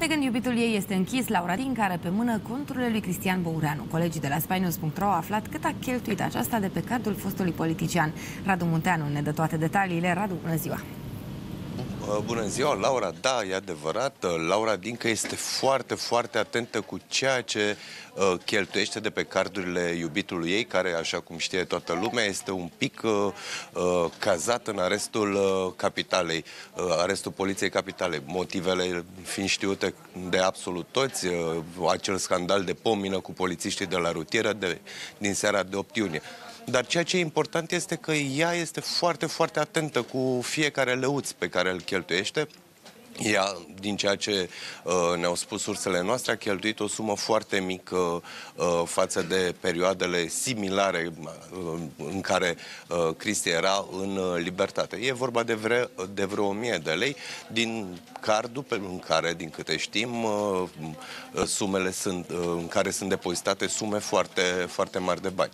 De când iubitul ei este închis, Laura Din care pe mână conturile lui Cristian Băureanu. Colegii de la Spainews.ro au aflat cât a cheltuit aceasta de pe cardul fostului politician. Radu Munteanu ne dă toate detaliile. Radu, bună ziua! Bună ziua, Laura. Da, e adevărat. Laura Dincă este foarte, foarte atentă cu ceea ce uh, cheltuiește de pe cardurile iubitului ei, care, așa cum știe toată lumea, este un pic uh, uh, cazat în arestul uh, capitalei, uh, arestul poliției capitale. Motivele fiind știute de absolut toți, uh, acel scandal de pomină cu polițiștii de la rutieră de, din seara de 8 iunie. Dar ceea ce e important este că ea este foarte, foarte atentă cu fiecare leuț pe care îl cheltuiește. Ea, din ceea ce uh, ne-au spus sursele noastre, a cheltuit o sumă foarte mică uh, față de perioadele similare uh, în care uh, Cristi era în uh, libertate. E vorba de, vre, de vreo 1000 de lei din cardul pe, în care, din câte știm, uh, sumele sunt, uh, în care sunt depozitate sume foarte, foarte mari de bani.